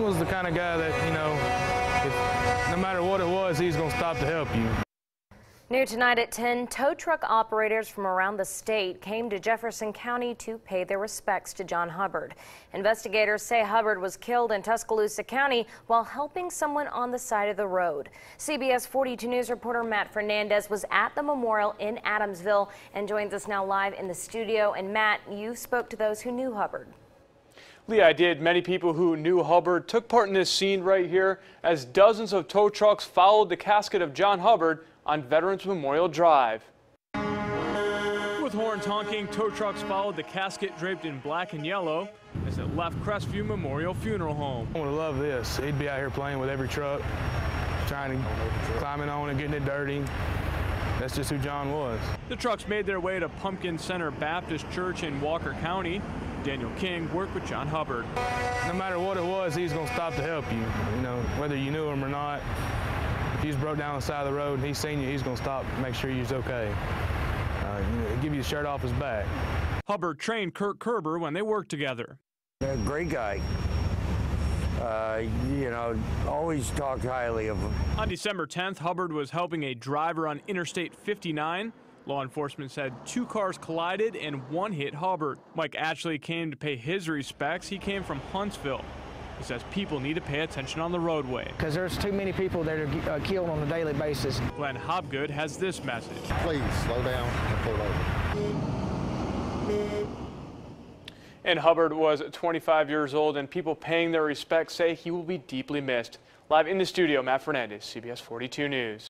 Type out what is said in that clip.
Was the kind of guy that, you know, if, no matter what it was, he's going to stop to help you. New tonight at 10, tow truck operators from around the state came to Jefferson County to pay their respects to John Hubbard. Investigators say Hubbard was killed in Tuscaloosa County while helping someone on the side of the road. CBS 42 News reporter Matt Fernandez was at the memorial in Adamsville and joins us now live in the studio. And Matt, you spoke to those who knew Hubbard. Lee, I did. Many people who knew Hubbard took part in this scene right here as dozens of tow trucks followed the casket of John Hubbard on Veterans Memorial Drive. With horns honking, tow trucks followed the casket draped in black and yellow as it left Crestview Memorial Funeral Home. I would have loved this. He'd be out here playing with every truck, trying to climbing on it, getting it dirty. That's just who John was. The trucks made their way to Pumpkin Center Baptist Church in Walker County. Daniel King worked with John Hubbard. No matter what it was, he's going to stop to help you, you know, whether you knew him or not. If he's broke down on the side of the road and he's seen you, he's going to stop and make sure you're okay. Uh, you know, give you the shirt off his back. Hubbard trained Kurt Kerber when they worked together. A great guy. Uh, you know, always talked highly of him. On December 10th, Hubbard was helping a driver on Interstate 59. Law enforcement said two cars collided and one hit Hubbard. Mike Ashley came to pay his respects. He came from Huntsville. He says people need to pay attention on the roadway. Because there's too many people that are uh, killed on a daily basis. Glenn Hobgood has this message. Please slow down and pull over. And Hubbard was 25 years old, and people paying their respects say he will be deeply missed. Live in the studio, Matt Fernandez, CBS 42 News.